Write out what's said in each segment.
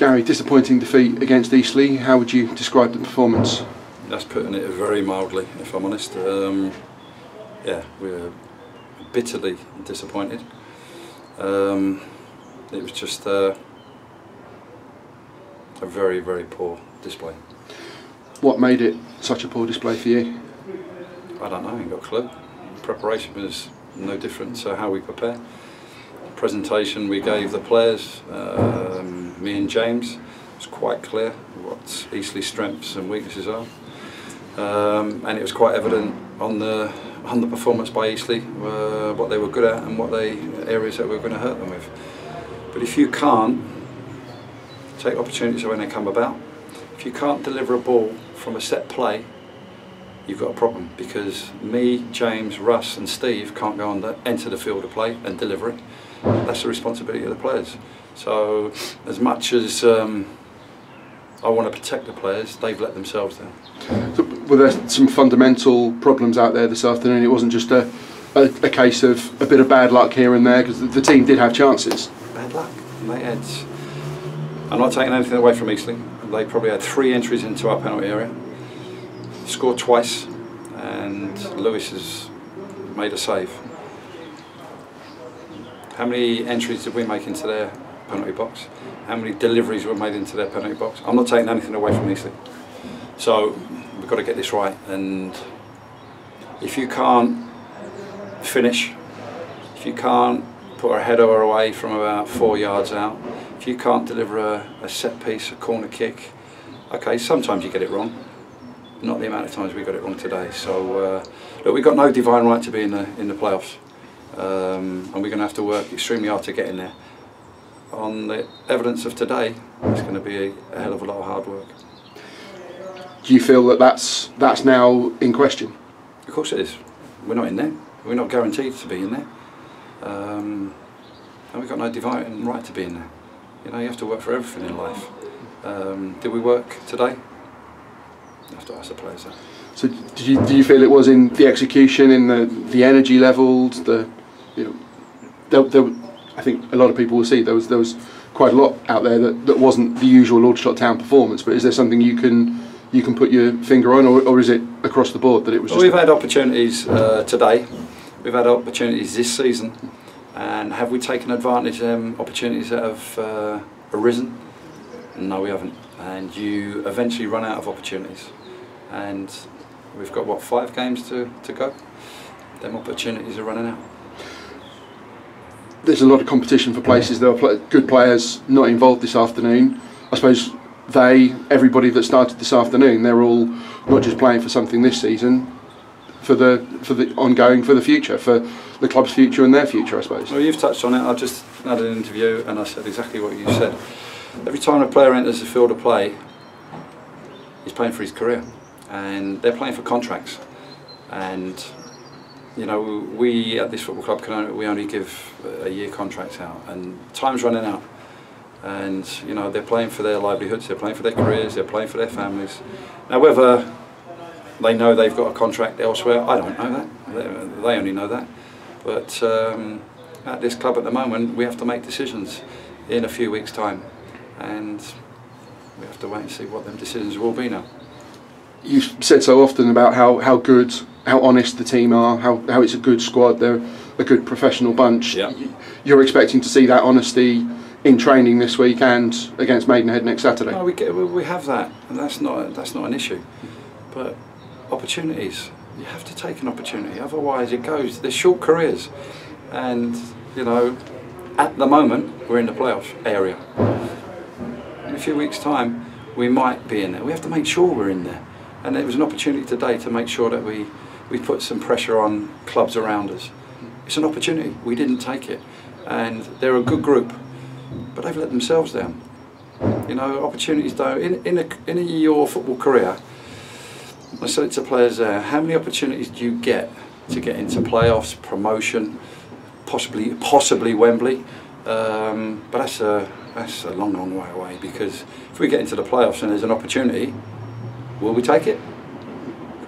Gary, disappointing defeat against Eastleigh. How would you describe the performance? That's putting it very mildly, if I'm honest. Um, yeah, we're bitterly disappointed. Um, it was just uh, a very, very poor display. What made it such a poor display for you? I don't know, I ain't got a clue. Preparation was no different to how we prepare. Presentation we gave the players, um, me and James, was quite clear what Eastleigh's strengths and weaknesses are. Um, and it was quite evident on the on the performance by Eastleigh, uh, what they were good at and what they areas that we were going to hurt them with. But if you can't take opportunities when they come about, if you can't deliver a ball from a set play, you've got a problem because me, James, Russ and Steve can't go on the enter the field of play and deliver it. That's the responsibility of the players. So as much as um, I want to protect the players, they've let themselves down. So were there some fundamental problems out there this afternoon? It wasn't just a, a, a case of a bit of bad luck here and there because the, the team did have chances. Bad luck. They had. I'm not taking anything away from Eastleigh. They probably had three entries into our penalty area, scored twice, and Lewis has made a save. How many entries did we make into their penalty box? How many deliveries were made into their penalty box? I'm not taking anything away from Eastleigh. So we've got to get this right. And if you can't finish, if you can't put a header away from about four yards out, if you can't deliver a, a set piece, a corner kick, okay, sometimes you get it wrong. Not the amount of times we got it wrong today. So uh, look, we've got no divine right to be in the in the playoffs, um, and we're going to have to work extremely hard to get in there. On the evidence of today, it's going to be a, a hell of a lot of hard work. Do you feel that that's that's now in question? Of course it is. We're not in there. We're not guaranteed to be in there. Um, and we've got no divine right to be in there. You know, you have to work for everything in life. Um, did we work today? You have to ask the players that. So did you, do you feel it was in the execution, in the, the energy levels, the you know, there, there, I think a lot of people will see there was there was quite a lot out there that, that wasn't the usual Aldershot Town performance. But is there something you can you can put your finger on, or, or is it across the board that it was? Well, just we've had opportunities uh, today. We've had opportunities this season, and have we taken advantage of them opportunities that have uh, arisen? No, we haven't. And you eventually run out of opportunities, and we've got what five games to, to go. Them opportunities are running out. There's a lot of competition for places. There are good players not involved this afternoon. I suppose they, everybody that started this afternoon, they're all not just playing for something this season, for the for the ongoing for the future, for the club's future and their future. I suppose. Well, you've touched on it. I just had an interview and I said exactly what you said. Every time a player enters the field of play, he's playing for his career, and they're playing for contracts. And you know, we at this football club can only, we only give a year contracts out, and time's running out. And you know, they're playing for their livelihoods, they're playing for their careers, they're playing for their families. Now, whether they know they've got a contract elsewhere, I don't know that. They, they only know that. But um, at this club at the moment, we have to make decisions in a few weeks' time, and we have to wait and see what them decisions will be now. You've said so often about how, how good, how honest the team are, how, how it's a good squad. They're a good professional bunch. Yeah. You're expecting to see that honesty in training this week and against Maidenhead next Saturday. No, we get, we- have that, and that's not that's not an issue. But opportunities, you have to take an opportunity. Otherwise, it goes. They're short careers, and you know, at the moment we're in the playoff area. In a few weeks' time, we might be in there. We have to make sure we're in there, and it was an opportunity today to make sure that we we put some pressure on clubs around us. It's an opportunity. We didn't take it, and they're a good group, but they've let themselves down. You know, opportunities don't. In in, a, in a, your football career, I said to players there. How many opportunities do you get to get into playoffs, promotion, possibly possibly Wembley? Um, but that's a that's a long, long way away because if we get into the playoffs and there's an opportunity, will we take it?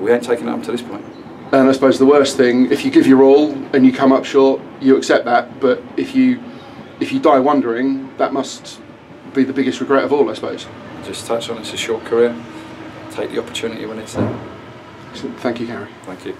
We ain't taken it up to this point. And I suppose the worst thing, if you give your all and you come up short, you accept that. But if you if you die wondering, that must be the biggest regret of all, I suppose. Just touch on it's a short career. Take the opportunity when it's there. Excellent. Thank you, Gary. Thank you.